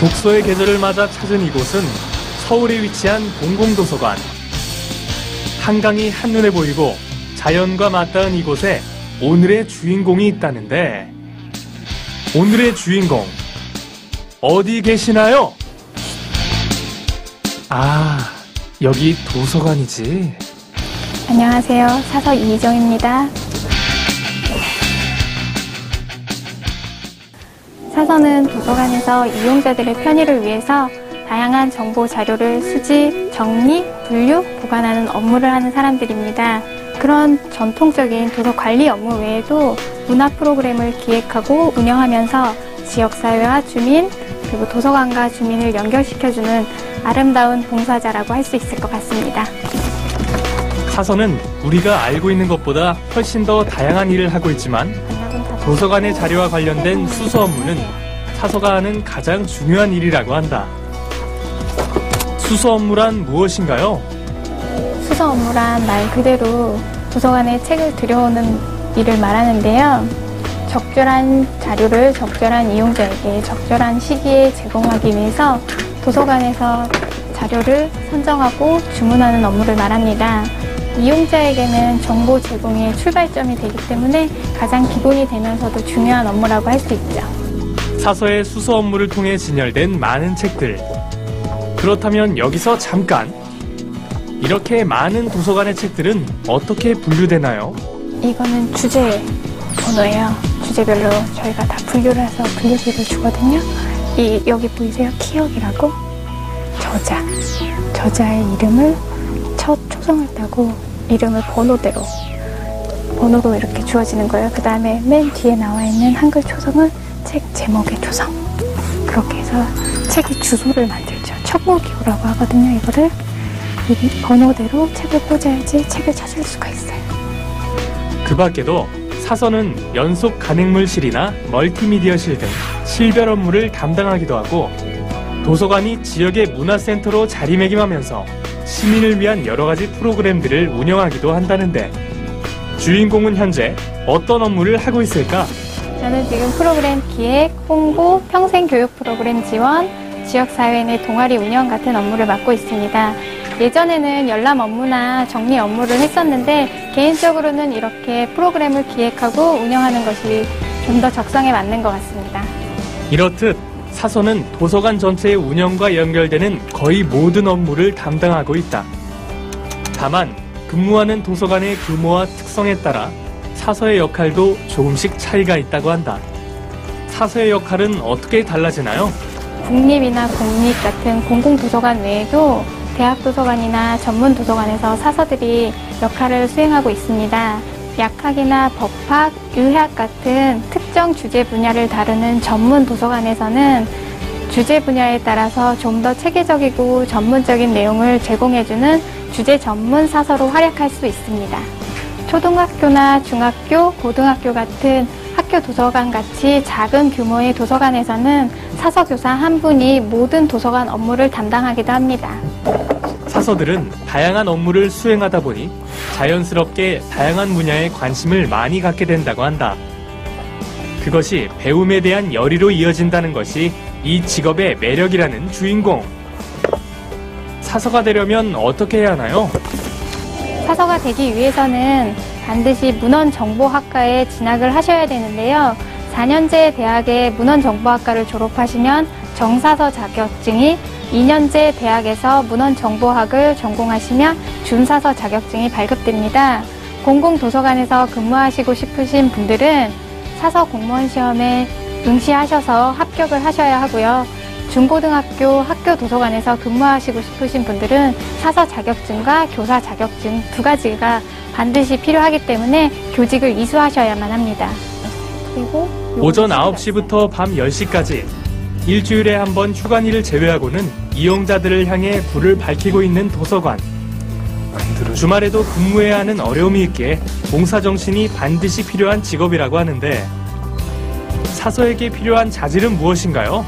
독서의 계절을 맞아 찾은 이곳은 서울에 위치한 공공도서관. 한강이 한눈에 보이고 자연과 맞닿은 이곳에 오늘의 주인공이 있다는데 오늘의 주인공 어디 계시나요? 아 여기 도서관이지. 안녕하세요. 사서 이희정입니다. 사서는 도서관에서 이용자들의 편의를 위해서 다양한 정보 자료를 수집, 정리, 분류, 보관하는 업무를 하는 사람들입니다. 그런 전통적인 도서 관리 업무 외에도 문화 프로그램을 기획하고 운영하면서 지역사회와 주민, 그리고 도서관과 주민을 연결시켜주는 아름다운 봉사자라고 할 수 있을 것 같습니다. 사서는 우리가 알고 있는 것보다 훨씬 더 다양한 일을 하고 있지만 도서관의 자료와 관련된 수서 업무는 사서가 하는 가장 중요한 일이라고 한다. 수서 업무란 무엇인가요? 수서 업무란 말 그대로 도서관에 책을 들여오는 일을 말하는데요. 적절한 자료를 적절한 이용자에게 적절한 시기에 제공하기 위해서 도서관에서 자료를 선정하고 주문하는 업무를 말합니다. 이용자에게는 정보 제공의 출발점이 되기 때문에 가장 기본이 되면서도 중요한 업무라고 할 수 있죠. 사서의 수서 업무를 통해 진열된 많은 책들. 그렇다면 여기서 잠깐 이렇게 많은 도서관의 책들은 어떻게 분류되나요? 이거는 주제 번호예요. 주제별로 저희가 다 분류를 해서 분류기를 주거든요. 이 여기 보이세요? 키역이라고 저자 저자의 이름을 첫 초성을 따고 이름을 번호대로 번호로 이렇게 주어지는 거예요. 그 다음에 맨 뒤에 나와 있는 한글 초성은 책 제목의 초성 그렇게 해서 책의 주소를 만들죠. 척무기호라고 하거든요. 이거를 이 번호대로 책을 꽂아야지 책을 찾을 수가 있어요. 그 밖에도 사서는 연속 간행물실이나 멀티미디어실 등 실별 업무를 담당하기도 하고 도서관이 지역의 문화센터로 자리매김하면서 시민을 위한 여러 가지 프로그램들을 운영하기도 한다는데 주인공은 현재 어떤 업무를 하고 있을까? 저는 지금 프로그램 기획, 홍보, 평생 교육 프로그램 지원, 지역사회 내 동아리 운영 같은 업무를 맡고 있습니다. 예전에는 열람 업무나 정리 업무를 했었는데 개인적으로는 이렇게 프로그램을 기획하고 운영하는 것이 좀 더 적성에 맞는 것 같습니다. 이렇듯 사서는 도서관 전체의 운영과 연결되는 거의 모든 업무를 담당하고 있다. 다만 근무하는 도서관의 규모와 특성에 따라 사서의 역할도 조금씩 차이가 있다고 한다. 사서의 역할은 어떻게 달라지나요? 국립이나 공립 같은 공공도서관 외에도 대학도서관이나 전문도서관에서 사서들이 역할을 수행하고 있습니다. 약학이나 법학, 의학 같은 특정 주제 분야를 다루는 전문 도서관에서는 주제 분야에 따라서 좀 더 체계적이고 전문적인 내용을 제공해주는 주제 전문 사서로 활약할 수 있습니다. 초등학교나 중학교, 고등학교 같은 학교 도서관 같이 작은 규모의 도서관에서는 사서교사 한 분이 모든 도서관 업무를 담당하기도 합니다. 사서들은 다양한 업무를 수행하다 보니 자연스럽게 다양한 분야에 관심을 많이 갖게 된다고 한다. 그것이 배움에 대한 열의로 이어진다는 것이 이 직업의 매력이라는 주인공. 사서가 되려면 어떻게 해야 하나요? 사서가 되기 위해서는 반드시 문헌정보학과에 진학을 하셔야 되는데요. 4년제 대학의 문헌정보학과를 졸업하시면 정사서 자격증이 2년제 대학에서 문헌정보학을 전공하시면 준사서 자격증이 발급됩니다. 공공도서관에서 근무하시고 싶으신 분들은 사서 공무원 시험에 응시하셔서 합격을 하셔야 하고요. 중고등학교 학교 도서관에서 근무하시고 싶으신 분들은 사서 자격증과 교사 자격증 두 가지가 반드시 필요하기 때문에 교직을 이수하셔야만 합니다. 그리고 오전 9시부터 밤 10시까지 일주일에 한 번 휴관일을 제외하고는 이용자들을 향해 불을 밝히고 있는 도서관. 주말에도 근무해야 하는 어려움이 있기에 봉사정신이 반드시 필요한 직업이라고 하는데 사서에게 필요한 자질은 무엇인가요?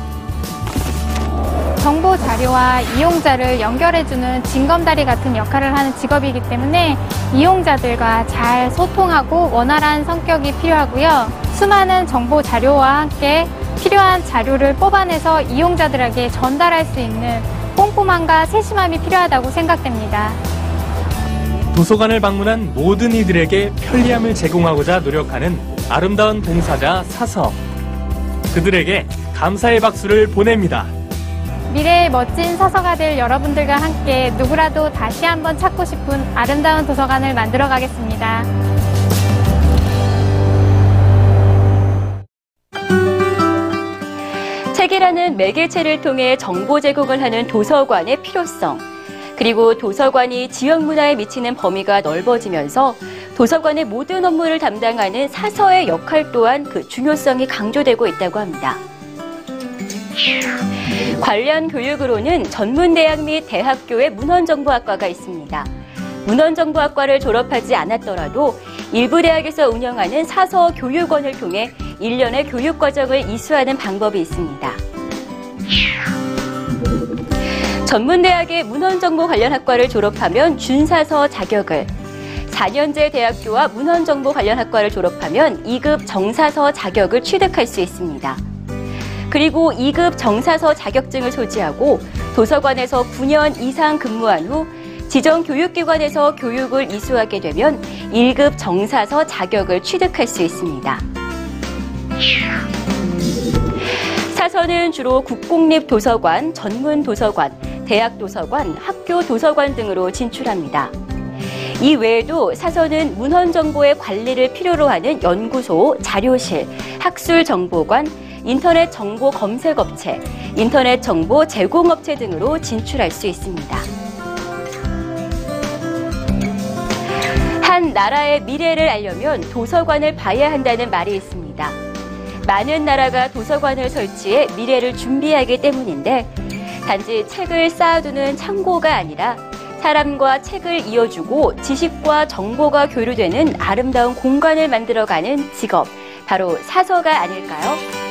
정보 자료와 이용자를 연결해주는 징검다리 같은 역할을 하는 직업이기 때문에 이용자들과 잘 소통하고 원활한 성격이 필요하고요. 수많은 정보 자료와 함께 필요한 자료를 뽑아내서 이용자들에게 전달할 수 있는 꼼꼼함과 세심함이 필요하다고 생각됩니다. 도서관을 방문한 모든 이들에게 편리함을 제공하고자 노력하는 아름다운 봉사자 사서. 그들에게 감사의 박수를 보냅니다. 미래의 멋진 사서가 될 여러분들과 함께 누구라도 다시 한번 찾고 싶은 아름다운 도서관을 만들어 가겠습니다. 책이라는 매개체를 통해 정보 제공을 하는 도서관의 필요성, 그리고 도서관이 지역 문화에 미치는 범위가 넓어지면서 도서관의 모든 업무를 담당하는 사서의 역할 또한 그 중요성이 강조되고 있다고 합니다. 관련 교육으로는 전문대학 및 대학교의 문헌정보학과가 있습니다. 문헌정보학과를 졸업하지 않았더라도 일부 대학에서 운영하는 사서 교육원을 통해 일년의 교육과정을 이수하는 방법이 있습니다. 전문대학의 문헌정보 관련 학과를 졸업하면 준사서 자격을, 4년제 대학교와 문헌정보 관련 학과를 졸업하면 2급 정사서 자격을 취득할 수 있습니다. 그리고 2급 정사서 자격증을 소지하고 도서관에서 9년 이상 근무한 후 지정 교육기관에서 교육을 이수하게 되면 1급 정사서 자격을 취득할 수 있습니다. 사서는 주로 국공립 도서관, 전문 도서관, 대학 도서관, 학교 도서관 등으로 진출합니다. 이 외에도 사서는 문헌 정보의 관리를 필요로 하는 연구소, 자료실, 학술 정보관, 인터넷 정보 검색 업체, 인터넷 정보 제공 업체 등으로 진출할 수 있습니다. 한 나라의 미래를 알려면 도서관을 봐야 한다는 말이 있습니다. 많은 나라가 도서관을 설치해 미래를 준비하기 때문인데 단지 책을 쌓아두는 창고가 아니라 사람과 책을 이어주고 지식과 정보가 교류되는 아름다운 공간을 만들어가는 직업, 바로 사서가 아닐까요?